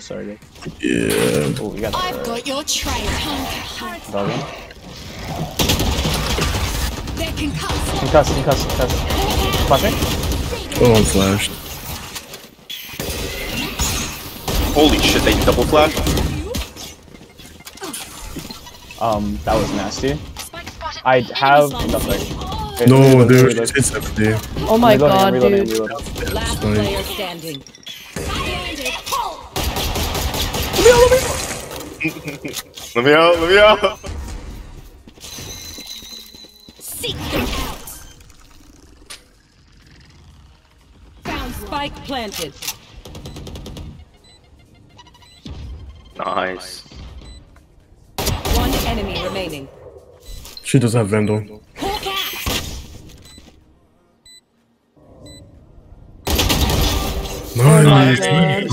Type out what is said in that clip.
started. Yeah. Oh, we got I've got your trail. dog in. They're concussed. Concuss, concuss, concuss. Flashing? Oh, I'm flashed. Holy shit, they double flash? Um, that was nasty. I have enough like. Okay, No, reload, dude, reload. it's FD. Oh my Reloading, god, reloading, dude. reloading. Last player standing. Let me out, let me out! Seek them out. Found spike planted. Nice. One enemy remaining. She does have Vandal. Hawk out. Nice. god.